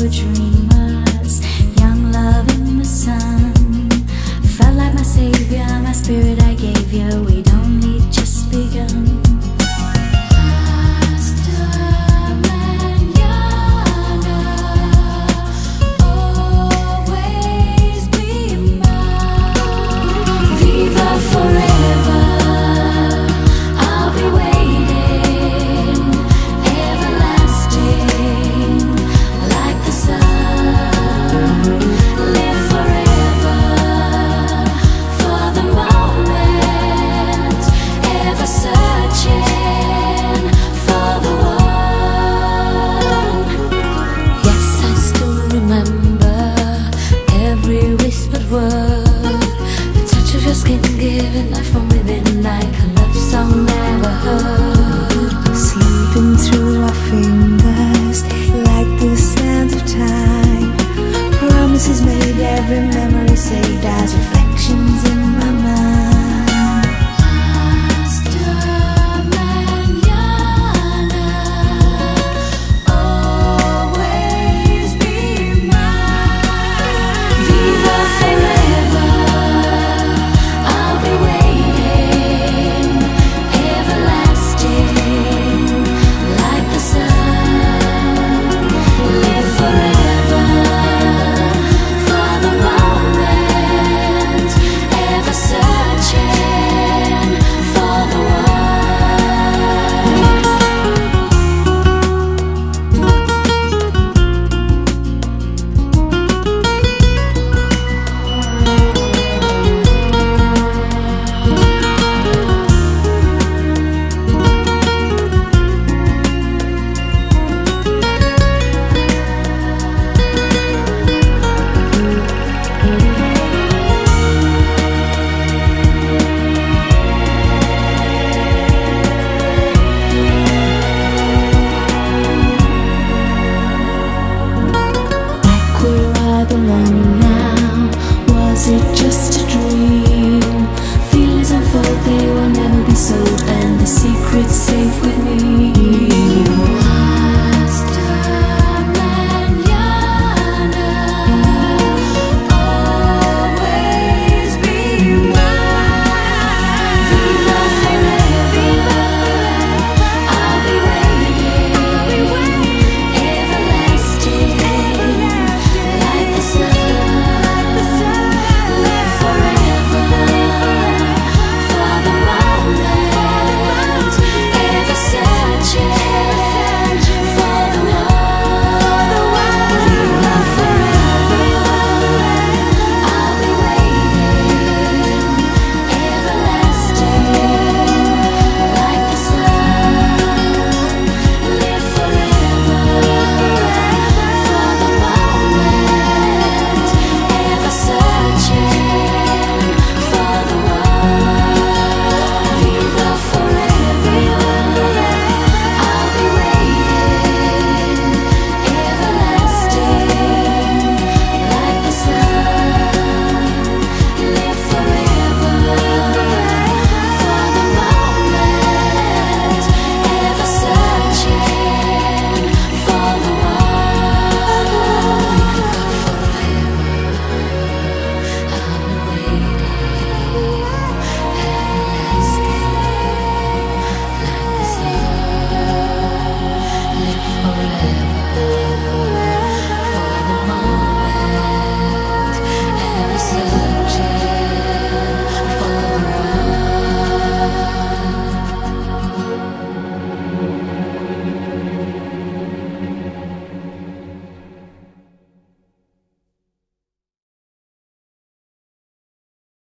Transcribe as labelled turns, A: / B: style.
A: a dream.